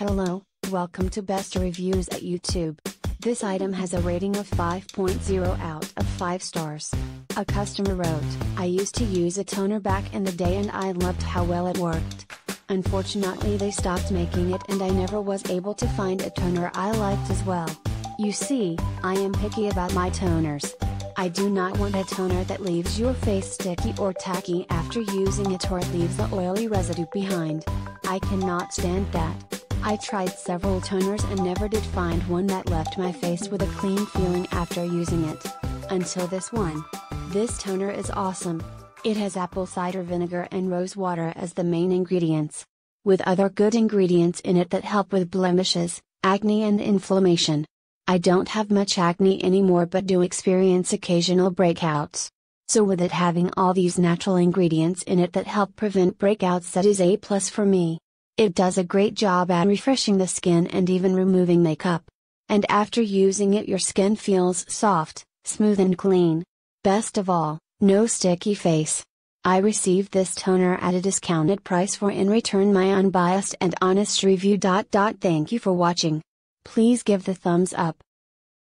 Hello, welcome to Best Reviews at YouTube. This item has a rating of 5.0 out of 5 stars. A customer wrote, I used to use a toner back in the day and I loved how well it worked. Unfortunately they stopped making it and I never was able to find a toner I liked as well. You see, I am picky about my toners. I do not want a toner that leaves your face sticky or tacky after using it or it leaves the oily residue behind. I cannot stand that. I tried several toners and never did find one that left my face with a clean feeling after using it. Until this one. This toner is awesome. It has apple cider vinegar and rose water as the main ingredients. With other good ingredients in it that help with blemishes, acne and inflammation. I don't have much acne anymore but do experience occasional breakouts. So with it having all these natural ingredients in it that help prevent breakouts that is A plus for me. It does a great job at refreshing the skin and even removing makeup. And after using it your skin feels soft, smooth and clean. Best of all, no sticky face. I received this toner at a discounted price for in return my unbiased and honest review. Thank you for watching. Please give the thumbs up,